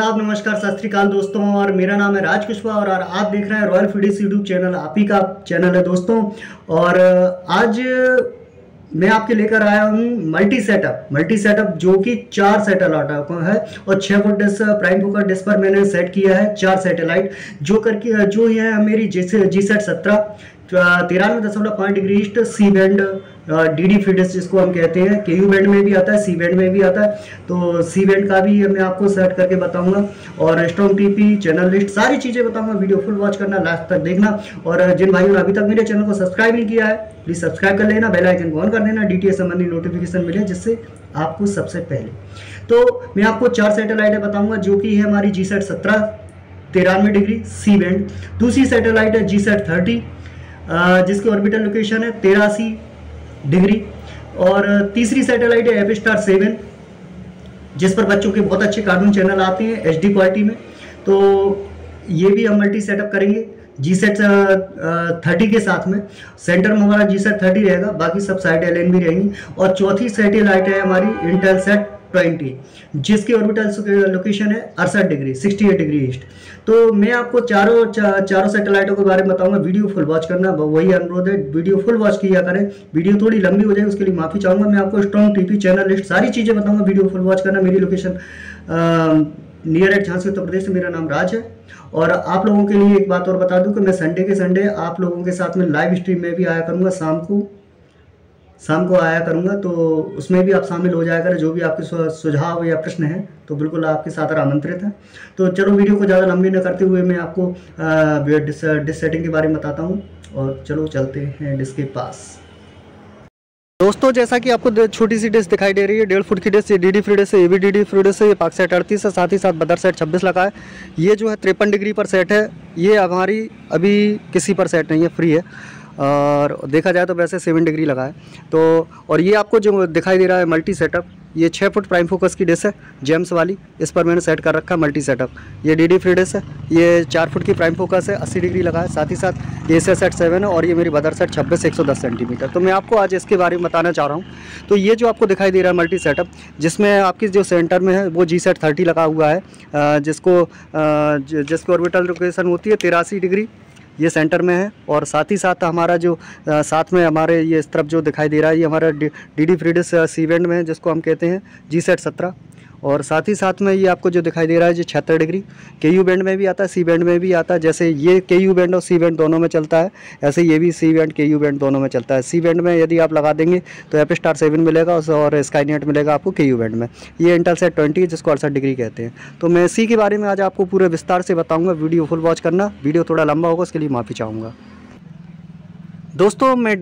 आदाब नमस्कार, सत दोस्तों, और मेरा नाम है राज कुशवाहा, और आप देख रहे हैं रॉयल फीडिस यूट्यूब चैनल आप ही का चैनल है दोस्तों। और आज मैं आपके लेकर आया हूँ मल्टी सेटअप मल्टी सेटअप जो कि चार सैटेलाइट है, और छः foot dish prime focus dish पर मैंने सेट किया है चार सैटेलाइट जो करके, जो है मेरी जी सेट सत्रह तिरानवे दशमलव पाँच degree east C band D D free dish जिसको हम कहते हैं के यू बैंड में भी आता है सी बैंड में भी आता है। तो सी बैंड का भी मैं आपको सेट करके बताऊँगा। और स्ट्रॉन्ग टीपी चैनल लिस्ट सारी चीज़ें बताऊँगा। वीडियो फुल वॉच करना लास्ट तक देखना। और जिन भाइयों ने अभी तक मेरे चैनल को सब्सक्राइब नहीं किया है प्लीज़ सब्सक्राइब कर लेना। बेल आइकन को ऑन कर देना। डी टी संबंधी नोटिफिकेशन मिले, जिससे आपको सबसे पहले। तो मैं आपको चार सैटेलाइटें बताऊँगा, जो कि है हमारी जी सेट सत्रह, तिरानवे डिग्री सी बैंड दूसरी सैटेलाइट है जी सेट थर्टी जिसकी ऑर्बिटल लोकेशन है तेरासी डिग्री। और तीसरी सैटेलाइट है एप स्टार सेवन जिस पर बच्चों के बहुत अच्छे कार्टून चैनल आते हैं एच डी क्वालिटी में। तो ये भी हम मल्टी सेटअप करेंगे। जी सेट थर्टी के साथ में। सेंटर में हमारा जी सेट थर्टी रहेगा, बाकी सब सैटेलाइट एल भी रहेंगी। और चौथी सैटेलाइट है हमारी इंटेल सेट ट्वेंटी जिसकी ऑर्बिटल लोकेशन है अड़सठ degree sixty eight degree east. तो मैं आपको चारों चा, चारों सैटेलाइटों के बारे में बताऊँगा वीडियो फुल वॉच करना वही अनुरोध है वीडियो फुल वॉच किया करें। वीडियो थोड़ी लंबी हो जाए उसके लिए माफ़ी चाहूँगा मैं आपको स्ट्रॉन्ग टीपी चैनल लिस्ट सारी चीज़ें बताऊँगा वीडियो फुल वॉच करना मेरी location near at Jhansi Uttar Pradesh मेरा नाम राज है। और आप लोगों के लिए एक बात और बता दूँ कि मैं संडे के संडे आप लोगों के साथ में लाइव स्ट्रीम में भी आया करूँगा शाम को। शाम को आया करूँगा तो उसमें भी आप शामिल हो जाया जो भी आपके सुझाव या प्रश्न हैं तो बिल्कुल आपके साथ आमंत्रित हैं। तो चलो वीडियो को ज़्यादा लंबी न करते हुए मैं आपको डिस, सेटिंग के बारे में बताता हूँ और चलो चलते हैं डिस्क के पास। दोस्तों जैसा कि आपको छोटी सी डिस्क दिखाई दे रही है डेढ़ फुट की ये डी डी फ्री डिश है ये भी डी डी फ्री डिश है ये पाक सेट अड़तीस है साथ ही साथ बदर सेट छब्बीस लगा है। ये जो है तिरपन डिग्री पर सेट है ये हमारी अभी किसी पर सेट नहीं है फ्री है। और देखा जाए तो वैसे सेवन डिग्री लगा है। तो और ये आपको जो दिखाई दे रहा है मल्टी सेटअप ये छः फुट प्राइम फोकस की डिश है जेम्स वाली। इस पर मैंने सेट कर रखा है मल्टी सेटअप ये डी डी फ्री डिश है, ये चार फुट की प्राइम फोकस है, अस्सी डिग्री लगा है। साथ ही साथ ये से सेट सेवन है और ये मेरी बदर सेट छब्बीस, एक सौ दस सेंटीमीटर तो मैं आपको आज इसके बारे में बताना चाह रहा हूँ। तो ये जो आपको दिखाई दे रहा है मल्टी सेटअप जिसमें आपकी जो सेंटर में है, वो जी सेट थर्टी लगा हुआ है। जिसको जिसकी ऑर्बिटल लोकेशन होती है तिरासी डिग्री ये सेंटर में है और साथ ही साथ हमारा जो साथ में हमारे ये इस तरफ़ जो दिखाई दे रहा है, ये हमारा डी डी फ्रीडिस सीवेंट में है, जिसको हम कहते हैं जी सेट सत्रह। और साथ ही साथ में ये आपको जो दिखाई दे रहा है जो छिहत्तर डिग्री। के यू बैंड में भी आता है सी बैंड में भी आता है जैसे ये के यू बैंड और सी बैंड दोनों में चलता है, ऐसे ये भी C band K U band दोनों में चलता है। सी बैंड में यदि आप लगा देंगे तो एप स्टार सेवन मिलेगा और स्काईनेट मिलेगा आपको के यू बैंड में। ये इंटर सेट ट्वेंटी जिसको अड़सठ डिग्री कहते हैं। तो मैं सी के बारे में आज आपको पूरे विस्तार से बताऊँगा। वीडियो फुल वॉच करना, वीडियो थोड़ा लंबा होगा, उसके लिए माफ़ी चाहूँगा। दोस्तों, मैं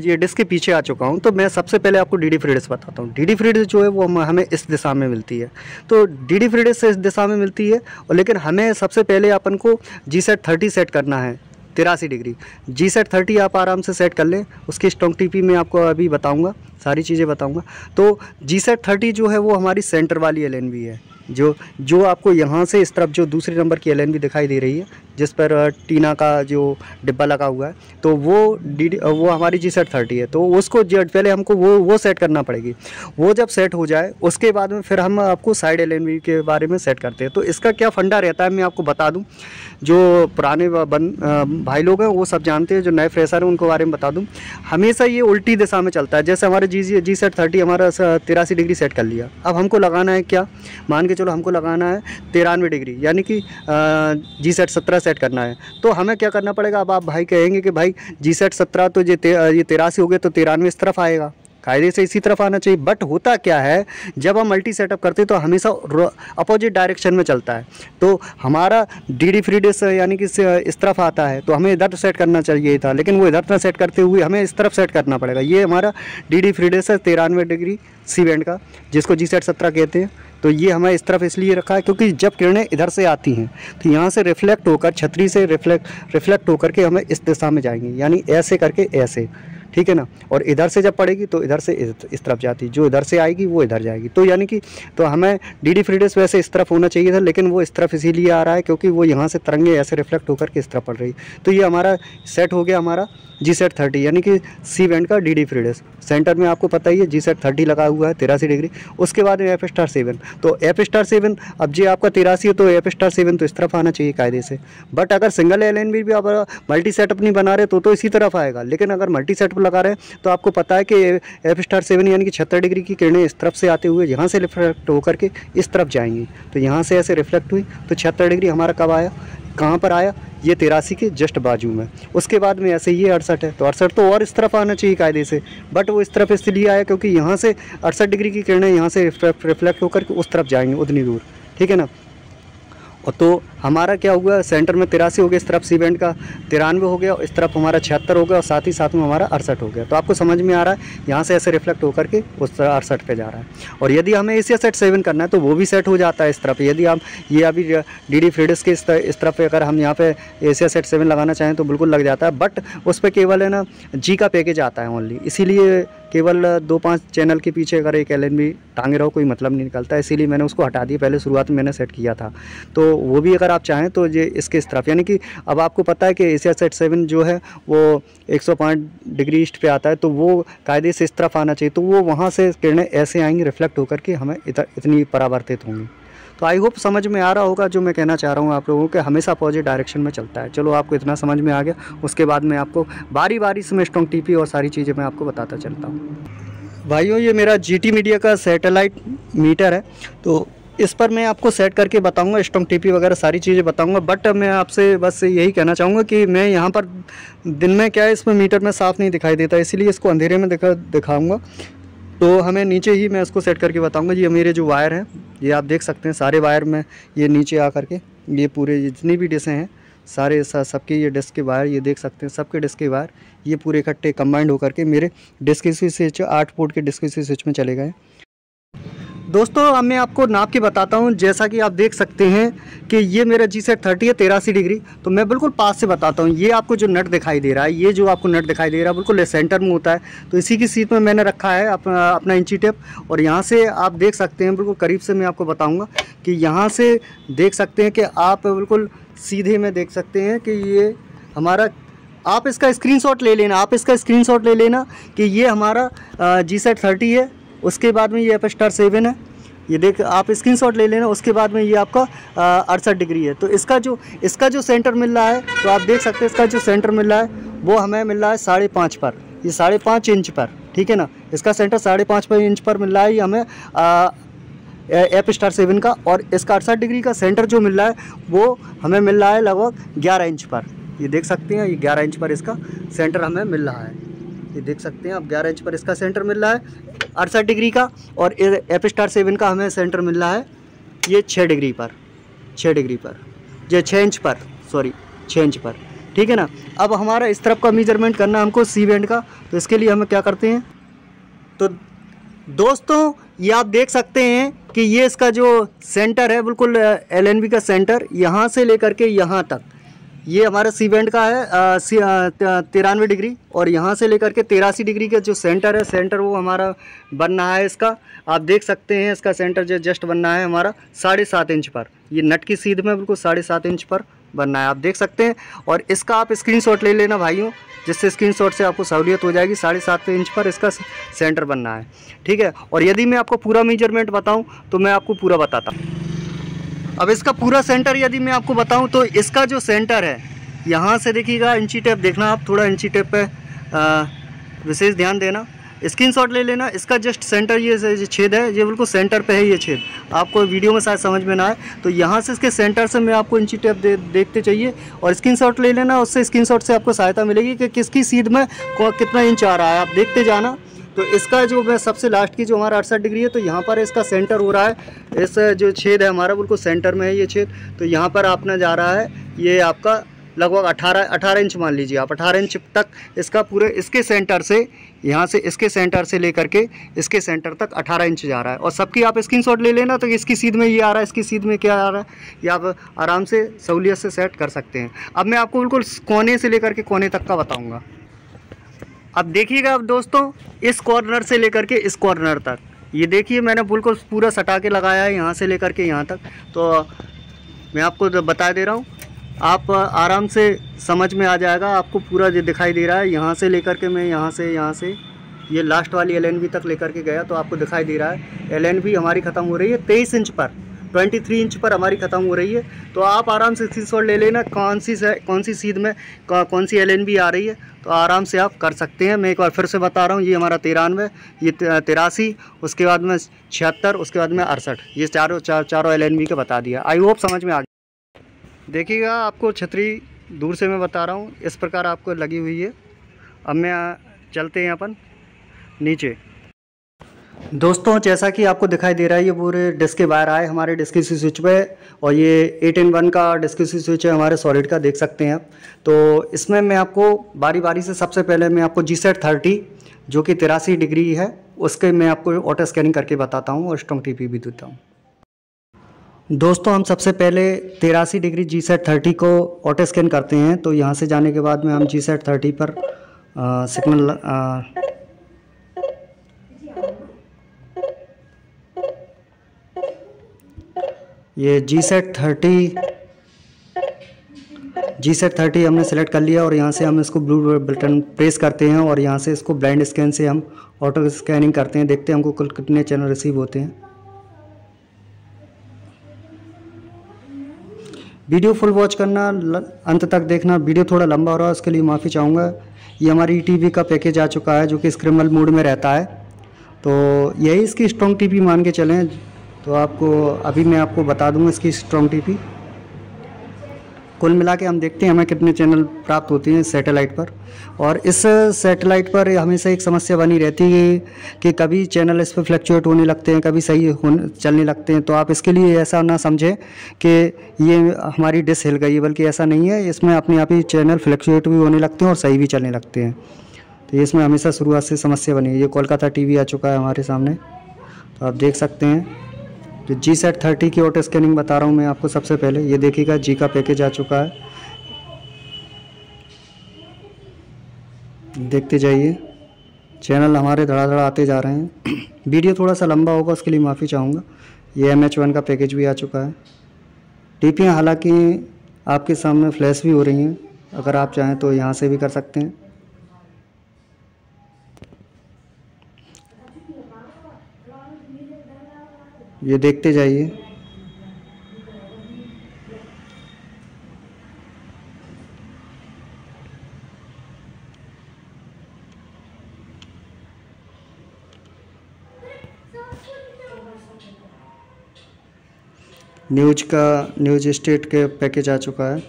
ये डिस्क के पीछे आ चुका हूँ तो मैं सबसे पहले आपको डी डी बताता हूँ। डी डी जो है, वो हमें इस दिशा में मिलती है। तो डी डी फ्रीडिस इस दिशा में मिलती है, और लेकिन हमें सबसे पहले अपन को जी सेट थर्टी सेट करना है, तिरासी डिग्री। जी सेट थर्टी आप आराम से सेट कर लें, उसकी स्ट्रॉन्ग टी मैं आपको अभी बताऊँगा, सारी चीज़ें बताऊँगा। तो जी सेट थर्टी जो है, वो हमारी सेंटर वाली एलएनवी है, जो जो आपको यहाँ से इस तरफ़ जो दूसरे नंबर की एलएनवी दिखाई दे रही है जिस पर टीना का जो डिब्बा लगा हुआ है तो वो डी वो हमारी जी सेट थर्टी है तो उसको पहले हमको वो वो सेट करना पड़ेगी। वो जब सेट हो जाए, उसके बाद में फिर हम आपको साइड एल के बारे में सेट करते हैं। तो इसका क्या फंडा रहता है, मैं आपको बता दूँ। जो पुराने बन भाई लोग हैं, वो सब जानते हैं, जो नए फ्रेशर हैं, उनको बारे में बता दूँ। हमेशा ये उल्टी दिशा में चलता है, जैसे हमारे जी जी सेट थर्टी हमारा तिरासी डिग्री सेट कर लिया। अब हमको लगाना है क्या? मान के चलो हमको लगाना है तिरानवे डिग्री, यानी कि जी सेट सत्रह सेट करना है। तो हमें क्या करना पड़ेगा? अब आप भाई कहेंगे कि भाई जी सेट सत्रह तो ये तिरासी हो गए तो तिरानवे इस तरफ़ आएगा। कायदे से इसी तरफ़ आना चाहिए। बट होता क्या है? जब हम मल्टी सेटअप करते हैं तो हमेशा अपोजिट डायरेक्शन में चलता है। तो हमारा डी डी फ्री डिस यानी कि इस तरफ़ आता है तो हमें इधर सेट करना चाहिए था। लेकिन वो इधर ना सेट करते हुए हमें इस तरफ़ सेट करना पड़ेगा। ये हमारा डी डी फ्री डिस तिरानवे डिग्री सी बैंड का, जिसको जी सेट सत्रह कहते हैं। तो ये हमें इस तरफ़ इसलिए रखा है, क्योंकि जब किरणें इधर से आती हैं तो यहाँ से रिफ्लेक्ट होकर, छतरी से रिफ्लेक्ट रिफ्लेक्ट होकर के हमें इस दिशा में जाएँगी। यानी ऐसे करके ऐसे। ठीक है ना? और इधर से जब पड़ेगी तो इधर से इस तरफ़ जाती जो इधर से आएगी, वो इधर जाएगी। तो यानी कि तो हमें डी डी फ्रीडेस वैसे इस तरफ़ होना चाहिए था, लेकिन वो इस तरफ़ इसीलिए आ रहा है क्योंकि वो यहाँ से तरंगे ऐसे रिफ्लेक्ट होकर के इस तरफ़ पड़ रही तो ये हमारा सेट हो गया हमारा। जी सेट थर्टी यानी कि सी बैंड का D D free dish centre में आपको पता ही है जी सेट थर्टी लगा हुआ है, तिरासी डिग्री। उसके बाद में एफ़ स्टार सेवन तो एफ़ स्टार सेवन अब जी आपका तिरासी है तो एफ़ स्टार सेवन तो इस तरफ़ आना चाहिए कायदे से। बट अगर सिंगल एल एन भी आप मल्टी सेटअप नहीं बना रहे तो तो इसी तरफ़ आएगा। लेकिन अगर मल्टी सेटअप लगा रहे हैं तो आपको पता है कि एफ़ स्टार सेवन यानी कि छत्तर डिग्री की किरणें इस तरफ़ से आते हुए, यहाँ से रिफ्लेक्ट होकर के इस तरफ़ जाएँगी। तो यहाँ से ऐसे रिफ्लेक्ट हुई तो छहत्तर डिग्री हमारा कब आया? कहाँ पर आया? ये तिरासी के जस्ट बाजू में। उसके बाद में ऐसे ये अड़सठ है। तो अड़सठ तो और इस तरफ़ आना चाहिए कायदे से। बट वो इस तरफ़ इसलिए आया क्योंकि यहाँ से अड़सठ डिग्री की किरणें यहाँ से रिफ्लेक्ट होकर उस तरफ़ जाएँगे, उतनी दूर। ठीक है ना? तो हमारा क्या हुआ, सेंटर में तिरासी हो गया, इस तरफ़ सी बैंड का तिरानवे हो गया, इस तरफ़ हमारा छिहत्तर हो गया और साथ ही साथ में हमारा अड़सठ हो गया। तो आपको समझ में आ रहा है, यहाँ से ऐसे रिफ्लेक्ट होकर के उस तरह अड़सठ पे जा रहा है। और यदि हमें एशिया सेट सेवन करना है तो वो भी सेट हो जाता है इस तरफ़। यदि हम ये अभी डी डी फ्रीडस के इस इस तरफ़ अगर हम यहाँ पे एशिया सेट सेवन लगाना चाहें तो बिल्कुल लग जाता है। बट उस पर केवल है ना जी का पैकेज आता है ओनली इसीलिए केवल दो पाँच चैनल के पीछे अगर एक एल भी टांगे रहो कोई मतलब नहीं निकलता, इसीलिए मैंने उसको हटा दिया। पहले शुरुआत में मैंने सेट किया था। तो वो भी अगर आप चाहें तो ये इसके इस तरफ़, यानी कि अब आपको पता है कि एशिया सेट सेवन जो है, वो 105 डिग्री ईस्ट पे आता है तो वो कायदे से इस तरफ़ आना चाहिए। तो वो वहाँ से किरणें ऐसे आएँगी रिफ्लेक्ट होकर के हमें इतनी परावर्तित होंगी। तो आई होप समझ में आ रहा होगा जो मैं कहना चाह रहा हूँ आप लोगों के हमेशा पॉजिटिव डायरेक्शन में चलता है। चलो आपको इतना समझ में आ गया, उसके बाद मैं आपको बारी बारी से मैं स्ट्रॉन्ग टी और सारी चीज़ें मैं आपको बताता चलता हूँ। भाइयों, ये मेरा जीटी मीडिया का सैटेलाइट मीटर है तो इस पर मैं आपको सेट करके बताऊँगा स्टोंग टीपी वगैरह सारी चीज़ें बताऊँगा बट मैं आपसे बस यही कहना चाहूँगा कि मैं यहाँ पर दिन में क्या है इसमें मीटर में साफ़ नहीं दिखाई देता, इसलिए इसको अंधेरे में दिखा, दिखाऊँगा। तो हमें नीचे ही मैं इसको सेट करके बताऊँगा। ये मेरे जो वायर हैं, ये आप देख सकते हैं, सारे वायर में ये नीचे आ करके ये पूरे जितनी भी डिशें हैं, सारे सबके ये डिस्क के वायर ये देख सकते हैं, सबके डिस्क के वायर ये पूरे इकट्ठे कंबाइंड होकर के मेरे डिस्क स्विच आठ पोर्ट के डिस्क स्विच में चले गए दोस्तों, अब मैं आपको नाप के बताता हूँ, जैसा कि आप देख सकते हैं कि ये मेरा जी सेट थर्टी है, तेरासी डिग्री। तो मैं बिल्कुल पास से बताता हूँ, ये आपको जो नट दिखाई दे रहा है, ये जो आपको नट दिखाई दे रहा है, बिल्कुल सेंटर में होता है। तो इसी की सीट में मैंने रखा है अपना अपना इंची टेप, और यहाँ से आप देख सकते हैं, बिल्कुल करीब से मैं आपको बताऊँगा कि यहाँ से देख सकते हैं कि आप बिल्कुल सीधे में देख सकते हैं कि ये हमारा, आप इसका स्क्रीनशॉट ले लेना, आप इसका स्क्रीनशॉट ले लेना कि ये हमारा जी सेट थर्टी है। उसके बाद में ये एफ़ स्टार सेवन है। ये देख, आप स्क्रीनशॉट ले लेना, उसके बाद में ये आपका अड़सठ डिग्री है। तो इसका जो इसका जो सेंटर मिल रहा है तो आप देख सकते हैं इसका जो सेंटर मिल रहा है, वो हमें मिल रहा है साढ़े पाँच पर। ये साढ़े पाँच इंच पर, ठीक है ना? इसका सेंटर साढ़े पाँच पर इंच पर मिल रहा है, ये हमें एप स्टार सेवन का, और इसका अड़सठ डिग्री का सेंटर जो मिल रहा है, वो हमें मिल रहा है लगभग ग्यारह इंच पर। ये देख सकते हैं, ये ग्यारह इंच पर इसका सेंटर हमें मिल रहा है। ये देख सकते हैं आप, ग्यारह इंच पर इसका सेंटर मिल रहा है अड़सठ डिग्री का और एप स्टार सेवन का हमें सेंटर मिल रहा है। ये छः डिग्री पर छः डिग्री पर, ये छः इंच पर सॉरी छः इंच पर। ठीक है ना? अब हमारा इस तरफ़ का मेज़रमेंट करना हमको सी बैंड का तो इसके लिए हम क्या करते हैं? तो दोस्तों, ये आप देख सकते हैं कि ये इसका जो सेंटर है, बिल्कुल एल का सेंटर यहाँ से लेकर के यहाँ तक। ये हमारा सी बैंड का है तिरानवे डिग्री और यहाँ से लेकर के तिरासी डिग्री का जो सेंटर है सेंटर वो हमारा बनना है इसका। आप देख सकते हैं इसका सेंटर जो जस्ट बनना है हमारा साढ़े सात इंच पर। ये नट की सीध में बिल्कुल साढ़े सात इंच पर बनना है। आप देख सकते हैं और इसका आप स्क्रीनशॉट ले लेना भाइयों, जिससे स्क्रीनशॉट से आपको सहूलियत हो जाएगी। साढ़े सात इंच पर इसका सेंटर बनना है। ठीक है? और यदि मैं आपको पूरा मेज़रमेंट बताऊँ तो मैं आपको पूरा बताता हूँ। अब इसका पूरा सेंटर यदि मैं आपको बताऊँ तो इसका जो सेंटर है यहाँ से देखिएगा इंची टेप देखना आप थोड़ा इंची टेप पे विशेष ध्यान देना। स्क्रीन शॉट ले लेना इसका जस्ट सेंटर ये छेद है ये बिल्कुल सेंटर पे है ये छेद। आपको वीडियो में शायद समझ में ना आए तो यहाँ से इसके सेंटर से मैं आपको इंची टेप दे, देखते चाहिए और स्क्रीन शॉट ले लेना उससे स्क्रीन शॉट से आपको सहायता मिलेगी कि किसकी सीध में कितना इंच आ रहा है। आप देखते जाना तो इसका जो मैं सबसे लास्ट की जो हमारा अड़सठ डिग्री है तो यहाँ पर इसका सेंटर हो रहा है। इस जो छेद है हमारा, बिल्कुल सेंटर में है ये छेद। तो यहाँ पर आपने जा रहा है, ये आपका लगभग 18 18 इंच मान लीजिए आप 18 इंच तक इसका पूरे, इसके सेंटर से, यहाँ से इसके सेंटर से लेकर के इसके सेंटर तक 18 इंच जा रहा है। और सबकी आप स्क्रीनशॉट ले लेना तो इसकी सीध में ये आ रहा है, इसकी सीध में क्या आ रहा है, ये आप आराम से सहूलियत से सेट कर सकते हैं। अब मैं आपको बिल्कुल कोने से लेकर के कोने तक का बताऊँगा। अब देखिएगा अब दोस्तों, इस कॉर्नर से लेकर के इस कॉर्नर तक। ये देखिए, मैंने बिल्कुल पूरा सटा के लगाया है, यहाँ से लेकर के यहाँ तक। तो मैं आपको बता दे रहा हूँ, आप आराम से समझ में आ जाएगा, आपको पूरा जो दिखाई दे रहा है। यहाँ से लेकर के मैं यहाँ से यहाँ से, ये लास्ट वाली एलएनवी तक लेकर के गया तो आपको दिखाई दे रहा है। एल हमारी ख़त्म हो रही है तेईस इंच पर। 23 इंच पर हमारी ख़त्म हो रही है। तो आप आराम से सी शॉट ले लेना, कौन सी से कौन सी सीध में कौन सी एल आ रही है तो आराम से आप कर सकते हैं। मैं एक बार फिर से बता रहा हूँ, ये हमारा तिरानवे, ये तिरासी, उसके बाद में छिहत्तर, उसके बाद में अड़सठ, ये चारों चार चारों एल का बता दिया। आई होप समझ में आ गया। देखिएगा, आपको छतरी दूर से मैं बता रहा हूँ, इस प्रकार आपको लगी हुई है। अब मैं, चलते हैं अपन नीचे। दोस्तों, जैसा कि आपको दिखाई दे रहा है, ये पूरे डिस्क के बाहर आए, हमारे डिस्क स्विच पे, और ये एट इन वन का डिस्क स्विच है, हमारे सॉलिड का, देख सकते हैं आप। तो इसमें मैं आपको बारी बारी से, सबसे पहले मैं आपको जी सेट थर्टी जो कि तिरासी डिग्री है, उसके मैं आपको ऑटो स्कैनिंग करके बताता हूँ, और स्ट्रॉन्ग टी भी देता हूँ। दोस्तों, हम सबसे पहले तिरासी डिग्री जी सेट थर्टी को ऑटो स्कैन करते हैं। तो यहाँ से जाने के बाद में हम जी सेट थर्टी पर सिग्नल ये G sat thirty G sat thirty हमने सेलेक्ट कर लिया और यहाँ से हम इसको ब्लू बटन प्रेस करते हैं और यहाँ से इसको ब्लाइंड स्कैन से हम ऑटो स्कैनिंग करते हैं। देखते हैं हमको कुल कितने चैनल रिसीव होते हैं। वीडियो फुल वॉच करना अंत तक देखना। वीडियो थोड़ा लंबा हो रहा है, उसके लिए माफ़ी चाहूँगा। ये हमारी ई का पैकेज आ चुका है, जो कि स्क्रिमल मोड में रहता है। तो यही इसकी स्ट्रॉन्ग टीवी मान के चलें। तो आपको, अभी मैं आपको बता दूँगा इसकी स्ट्रॉन्ग टीपी कुल मिला के हम देखते हैं हमें कितने चैनल प्राप्त होते हैं सैटेलाइट पर। और इस सैटेलाइट पर हमेशा एक समस्या बनी रहती है कि कभी चैनल इस पर फ्लक्चुएट होने लगते हैं, कभी सही चलने लगते हैं। तो आप इसके लिए ऐसा ना समझें कि ये हमारी डिस हिल गई है, बल्कि ऐसा नहीं है। इसमें अपने आप ही चैनल फ्लक्चुएट भी होने लगते हैं और सही भी चलने लगते हैं। तो इसमें हमेशा शुरुआत से समस्या बनी है। ये कोलकाता टीवी आ चुका है हमारे सामने। तो आप देख सकते हैं। जो जी सेट थर्टी की ऑटो स्कैनिंग बता रहा हूँ मैं आपको सबसे पहले। ये देखिएगा, जी का पैकेज आ चुका है। देखते जाइए। चैनल हमारे धड़ाधड़ा आते जा रहे हैं। वीडियो थोड़ा सा लंबा होगा, उसके लिए माफ़ी चाहूँगा। ये एम एच वन का पैकेज भी आ चुका है। टीपियाँ हालाँकि आपके सामने फ्लैश भी हो रही हैं। अगर आप चाहें तो यहाँ से भी कर सकते हैं। ये देखते जाइए। न्यूज़ का, न्यूज़ स्टेट के पैकेज आ चुका है।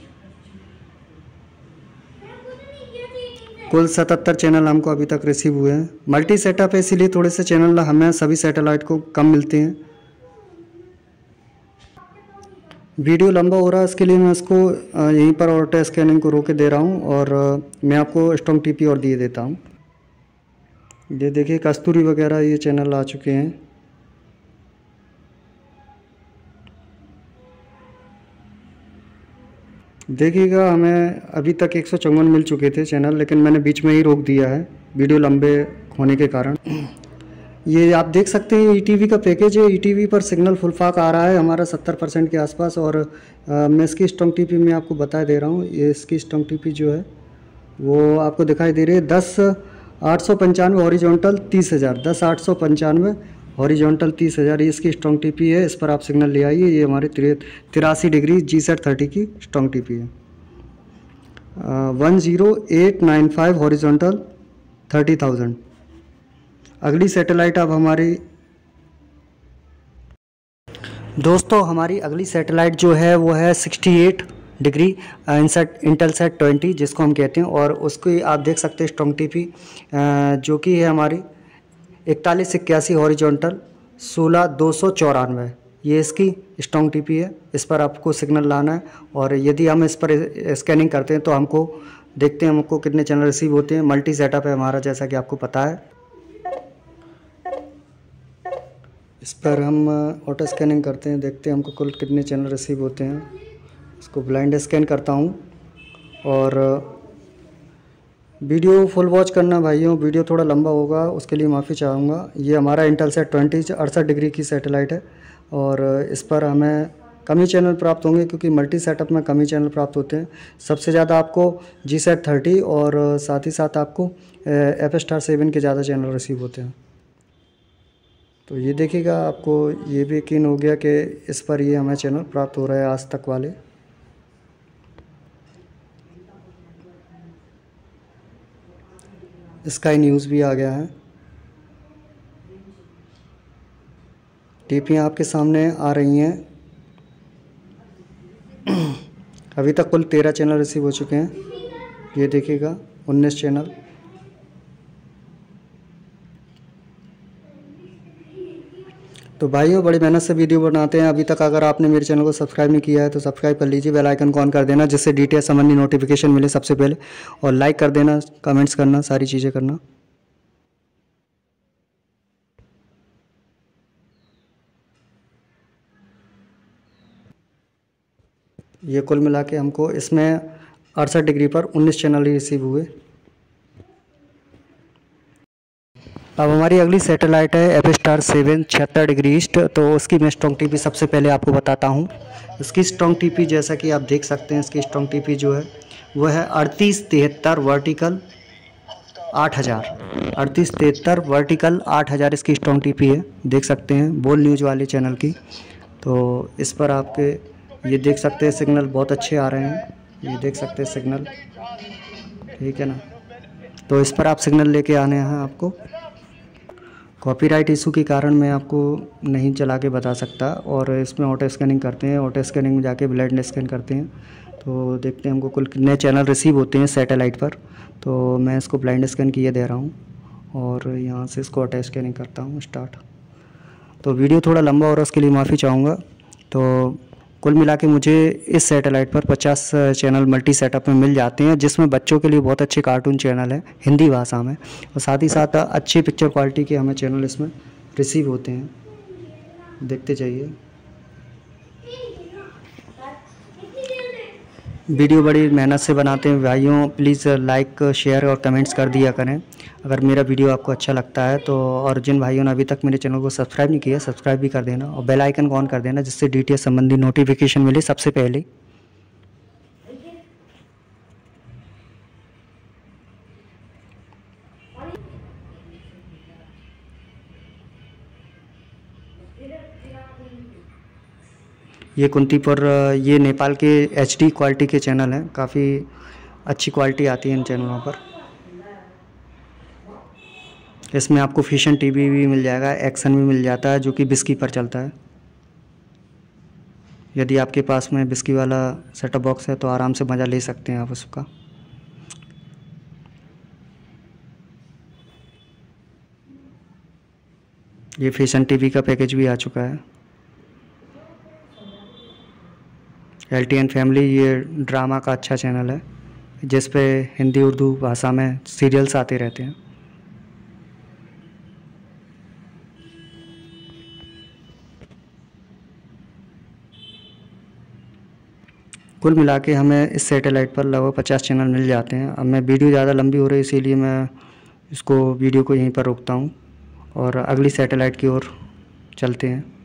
कुल सतहत्तर चैनल हमको अभी तक रिसीव हुए हैं। मल्टी सेटअप है, इसीलिए थोड़े से चैनल हमें सभी सैटेलाइट को कम मिलते हैं। वीडियो लंबा हो रहा है, इसके लिए मैं इसको यहीं पर और ऑटो स्कैनिंग को रोके दे रहा हूँ और मैं आपको स्ट्रॉन्ग टीपी और दिए देता हूँ। ये देखिए, कस्तूरी वगैरह ये चैनल आ चुके हैं। देखिएगा, हमें अभी तक एक सौ चौवन मिल चुके थे चैनल लेकिन मैंने बीच में ही रोक दिया है, वीडियो लंबे होने के कारण। ये आप देख सकते हैं ई e का पैकेज है। ई e पर सिग्नल फुल फाक आ रहा है हमारा सत्तर परसेंट के आसपास और आ, मैं इसकी स्ट्रॉन्ग टी में आपको बता दे रहा हूँ। ये इसकी स्ट्रॉन्ग टी जो है वो आपको दिखाई दे रही है दस आठ सौ पंचानवे हॉरिजॉन्टल तीस हज़ार। दस आठ सौ पंचानवे हॉरिजॉन्टल तीस हज़ार इसकी स्ट्रॉन्ग टी है। इस पर आप सिग्नल ले आइए। ये हमारी तिरासी डिग्री जी सेट थर्टी की स्ट्रॉन्ग टी है। One zero eight nine five horizontal thirty thousand. अगली सैटेलाइट अब हमारी दोस्तों, हमारी अगली सैटेलाइट जो है, वो है 68 degree Insat Intelsat twenty जिसको हम कहते हैं, और उसकी आप देख सकते हैं स्ट्रॉन्ग टीपी जो कि है हमारी इकतालीस इक्यासी हॉरिजॉन्टल सोलह दो सौ चौरानवे। ये इसकी स्ट्रॉन्ग टीपी है, इस पर आपको सिग्नल लाना है, और यदि हम इस पर स्कैनिंग करते हैं तो हमको देखते हैं, हमको कितने चैनल रिसीव होते हैं। मल्टी सेटअप है हमारा, जैसा कि आपको पता है। इस पर हम ऑटो स्कैनिंग करते हैं, देखते हैं हमको कुल कितने चैनल रिसीव होते हैं। इसको ब्लाइंड स्कैन करता हूँ। और वीडियो फुल वॉच करना भाइयों वीडियो थोड़ा लंबा होगा, उसके लिए माफ़ी चाहूँगा। ये हमारा इंटेल सेट ट्वेंटी अड़सठ डिग्री की सैटेलाइट है। और इस पर हमें कम ही चैनल प्राप्त होंगे, क्योंकि मल्टी सेटअप में कम ही चैनल प्राप्त होते हैं। सबसे ज़्यादा आपको जी सेट थर्टी और साथ ही साथ आपको एफ़ स्टार सेवन के ज़्यादा चैनल रिसीव होते हैं। तो ये देखिएगा, आपको ये भी यकीन हो गया कि इस पर ये हमें चैनल प्राप्त हो रहा है आज तक वाले। स्काई न्यूज़ भी आ गया है। टीपियाँ आपके सामने आ रही हैं। अभी तक कुल तेरह चैनल रिसीव हो चुके हैं। ये देखिएगा, उन्नीस चैनल। तो भाई भाइयों, बड़ी मेहनत से वीडियो बनाते हैं। अभी तक अगर आपने मेरे चैनल को सब्सक्राइब नहीं किया है तो सब्सक्राइब कर लीजिए। बेल आइकन को ऑन कर देना, जिससे डिटेल संबंधी नोटिफिकेशन मिले सबसे पहले। और लाइक कर देना कमेंट्स करना, सारी चीज़ें करना। ये कुल मिला के हमको इसमें अड़सठ डिग्री पर 19 चैनल रिसीव हुए। अब हमारी अगली सैटेलाइट है एफ़ स्टार सेवन छिहत्तर डिग्री ईस्ट तो उसकी मैं स्ट्रॉन्ग टीपी सबसे पहले आपको बताता हूँ। इसकी स्ट्रॉन्ग टीपी जैसा कि आप देख सकते हैं इसकी स्ट्रॉन्ग टीपी जो है, वह है अड़तीस तिहत्तर वर्टिकल आठ हज़ार। अड़तीस तिहत्तर वर्टिकल आठ हज़ार इसकी स्ट्रॉन्ग टीपी है, देख सकते हैं, बोल न्यूज़ वाले चैनल की। तो इस पर आपके ये देख सकते हैं सिग्नल बहुत अच्छे आ रहे हैं। ये देख सकते हैं सिग्नल ठीक है ना? तो इस पर आप सिग्नल लेके आने हैं आपको। कॉपीराइट इशू के कारण मैं आपको नहीं चला के बता सकता और इसमें ऑटो स्कैनिंग करते हैं ऑटो स्कैनिंग में जाके ब्लड स्कैन करते हैं। तो देखते हैं हमको कुल कितने चैनल रिसीव होते हैं सैटेलाइट पर। तो मैं इसको ब्लाइंड स्कैन किए दे रहा हूँ और यहाँ से इसको ऑटो स्कैनिंग करता हूँ स्टार्ट तो वीडियो थोड़ा लंबा और उसके लिए माफ़ी चाहूँगा। तो कुल मिला के मुझे इस सैटेलाइट पर 50 चैनल मल्टी सेटअप में मिल जाते हैं, जिसमें बच्चों के लिए बहुत अच्छे कार्टून चैनल हैं, हिंदी भाषा में। और साथ ही साथ अच्छी पिक्चर क्वालिटी के हमें चैनल इसमें रिसीव होते हैं। देखते जाइए। वीडियो बड़ी मेहनत से बनाते हैं। भाइयों प्लीज़ लाइक शेयर और कमेंट्स कर दिया करें। अगर मेरा वीडियो आपको अच्छा लगता है तो और जिन भाइयों ने अभी तक मेरे चैनल को सब्सक्राइब नहीं किया सब्सक्राइब भी कर देना और बेल आइकन को ऑन कर देना, जिससे डीटीएस संबंधी नोटिफिकेशन मिले सबसे पहले। ये कुंती पर, ये नेपाल के एचडी क्वालिटी के चैनल हैं। काफ़ी अच्छी क्वालिटी आती है इन चैनलों पर। इसमें आपको फिशन टीवी भी मिल जाएगा एक्शन भी मिल जाता है, जो कि बिस्की पर चलता है। यदि आपके पास में बिस्की वाला सेटअप बॉक्स है तो आराम से मज़ा ले सकते हैं आप उसका। ये फ़ैशन टीवी का पैकेज भी आ चुका है। एल टी एन फैमिली, ये ड्रामा का अच्छा चैनल है, जिस पे हिंदी, उर्दू भाषा में सीरियल्स आते रहते हैं। कुल मिला के हमें इस सैटेलाइट पर लगभग पचास चैनल मिल जाते हैं। अब मैं वीडियो ज़्यादा लंबी हो रही है, इसीलिए मैं इसको वीडियो को यहीं पर रोकता हूँ और अगली सैटेलाइट की ओर चलते हैं।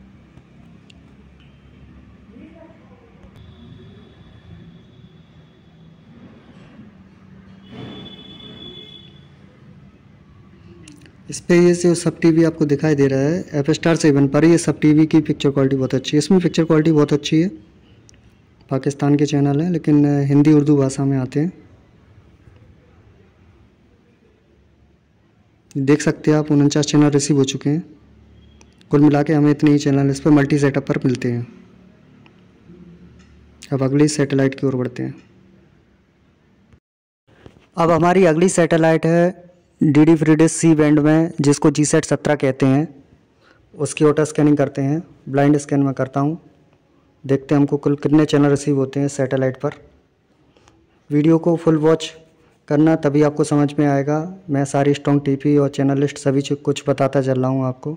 इस पर ये जो सब टीवी आपको दिखाई दे रहा है एफ़ स्टार सेवन पर, ये सब टीवी की पिक्चर क्वालिटी बहुत अच्छी है। इसमें पिक्चर क्वालिटी बहुत अच्छी है। पाकिस्तान के चैनल हैं, लेकिन हिंदी उर्दू भाषा में आते हैं। देख सकते हैं आप, उनचास चैनल रिसीव हो चुके हैं। कुल मिला के हमें इतने ही चैनल इस पर मल्टी सेटअप पर मिलते हैं। अब अगली सेटेलाइट की ओर बढ़ते हैं। अब हमारी अगली सेटेलाइट है D D free dish C band में जिसको जी सेट सत्रह कहते हैं, उसकी ऑटो स्कैनिंग करते हैं ब्लाइंड स्कैन में करता हूँ। देखते हैं हमको कुल कितने चैनल रिसीव होते हैं सैटेलाइट पर। वीडियो को फुल वॉच करना तभी आपको समझ में आएगा। मैं सारी स्ट्रॉन्ग टीपी और चैनल लिस्ट सभी कुछ बताता चल रहा हूँ आपको।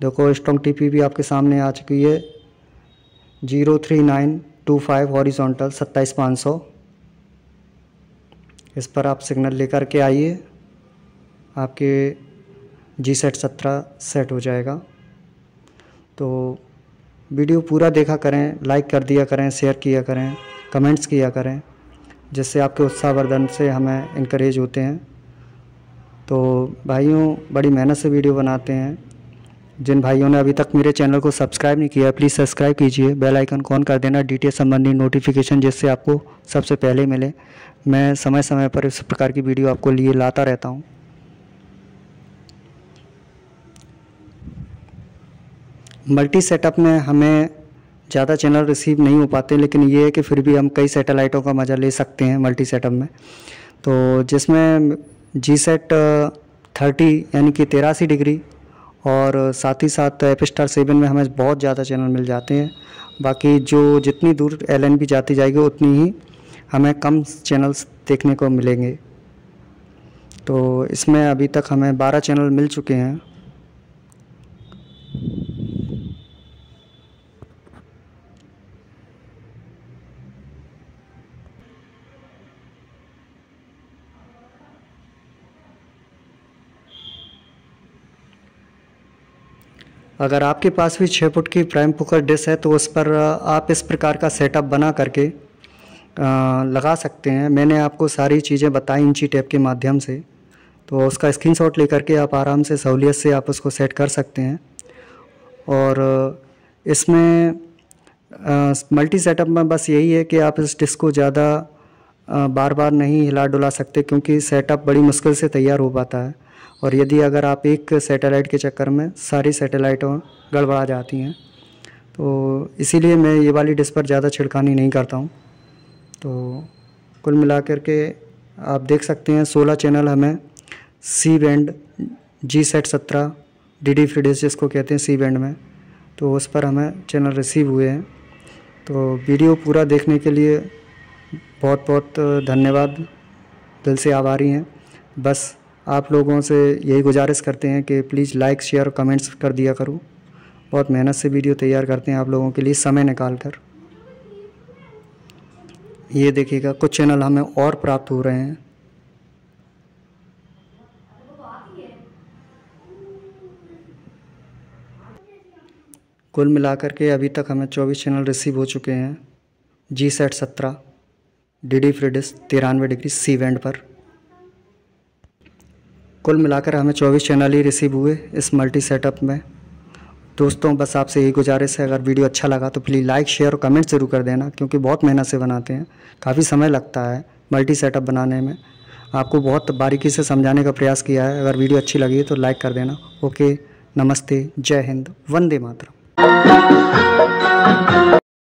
देखो स्ट्रॉन्ग टीपी भी आपके सामने आ चुकी है। Zero three nine two five horizontal सत्ताईस पाँच सौ। इस पर आप सिग्नल लेकर के आइए। आपके जी सेट सत्रह सेट हो जाएगा। तो वीडियो पूरा देखा करें, लाइक कर दिया करें, शेयर किया करें, कमेंट्स किया करें, जिससे आपके उत्साहवर्धन से हमें इनक्रेज होते हैं। तो भाइयों, बड़ी मेहनत से वीडियो बनाते हैं। जिन भाइयों ने अभी तक मेरे चैनल को सब्सक्राइब नहीं किया है प्लीज़ सब्सक्राइब कीजिए बेल आइकन कॉन कर देना डी संबंधी नोटिफिकेशन जिससे आपको सबसे पहले मिले। मैं समय समय पर इस प्रकार की वीडियो आपको लिए लाता रहता हूँ। मल्टी सेटअप में हमें ज़्यादा चैनल रिसीव नहीं हो पाते, लेकिन ये है कि फिर भी हम कई सैटेलाइटों का मज़ा ले सकते हैं मल्टी सेटअप में। तो जिसमें जी सेट थर्टी यानी कि तेरासी डिग्री और साथ ही साथ एप स्टार सेवन में हमें बहुत ज़्यादा चैनल मिल जाते हैं। बाकी जो जितनी दूर एल एन जाती जाएगी, उतनी ही हमें कम चैनल्स देखने को मिलेंगे। तो इसमें अभी तक हमें 12 चैनल मिल चुके हैं। अगर आपके पास भी छः फुट की प्राइम कुकर डिश है तो उस पर आप इस प्रकार का सेटअप बना करके लगा सकते हैं। मैंने आपको सारी चीज़ें बताई इंची टेप के माध्यम से। तो उसका स्क्रीनशॉट लेकर के आप आराम से सहूलियत से आप उसको सेट कर सकते हैं। और इसमें मल्टी सेटअप में बस यही है कि आप इस डिस्क को ज़्यादा बार बार नहीं हिला डुला सकते, क्योंकि सेटअप बड़ी मुश्किल से तैयार हो पाता है। और यदि अगर आप एक सैटेलाइट के चक्कर में सारी सैटेलाइटों गड़बड़ा जाती हैं तो इसीलिए मैं ये वाली डिश पर ज़्यादा छिड़कानी नहीं करता हूँ। तो कुल मिला के आप देख सकते हैं सोलह चैनल हमें सी बैंड जी सेट सत्रह डी डी फ्री डिश जिसको कहते हैं सी बैंड में तो उस पर हमें चैनल रिसीव हुए हैं। तो वीडियो पूरा देखने के लिए बहुत बहुत धन्यवाद। दिल से आभारी हैं। बस आप लोगों से यही गुजारिश करते हैं कि प्लीज़ लाइक शेयर कमेंट्स कर दिया करो। बहुत मेहनत से वीडियो तैयार करते हैं आप लोगों के लिए समय निकाल कर ये देखिएगा, कुछ चैनल हमें और प्राप्त हो रहे हैं। कुल मिलाकर के अभी तक हमें 24 चैनल रिसीव हो चुके हैं। जी सेट सत्रह डी डी फ्रिडिस तिरानवे डिग्री सी वेंड पर। कुल मिलाकर हमें 24 चैनल ही रिसीव हुए इस मल्टी सेटअप में। दोस्तों, बस आपसे यही गुजारिश है, अगर वीडियो अच्छा लगा तो प्लीज़ लाइक शेयर और कमेंट ज़रूर कर देना, क्योंकि बहुत मेहनत से बनाते हैं। काफ़ी समय लगता है मल्टी सेटअप बनाने में। आपको बहुत बारीकी से समझाने का प्रयास किया है। अगर वीडियो अच्छी लगी तो लाइक कर देना। ओके नमस्ते, जय हिंद, वंदे मातरम।